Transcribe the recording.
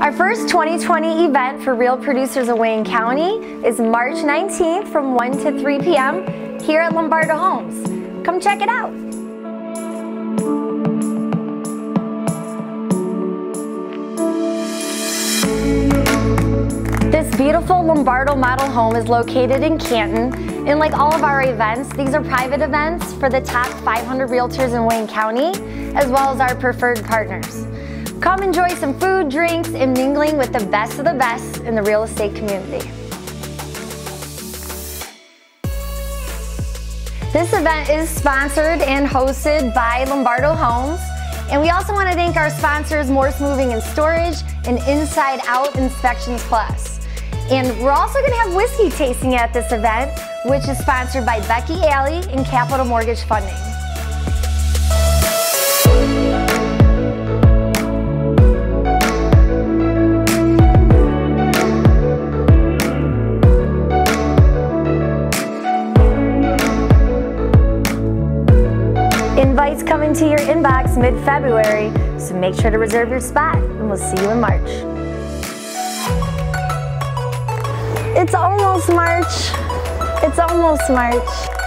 Our first 2020 event for Real Producers of Wayne County is March 19th from 1 to 3 p.m. here at Lombardo Homes. Come check it out. This beautiful Lombardo model home is located in Canton. And like all of our events, these are private events for the top 500 realtors in Wayne County, as well as our preferred partners. Come enjoy some food, drinks, and mingling with the best of the best in the real estate community. This event is sponsored and hosted by Lombardo Homes. And we also want to thank our sponsors, Morse Moving and Storage and Inside Out Inspections Plus. And we're also going to have whiskey tasting at this event, which is sponsored by Becky Alley and Capital Mortgage Funding. Invites coming to your inbox mid-February, so make sure to reserve your spot, and we'll see you in March. It's almost March. It's almost March.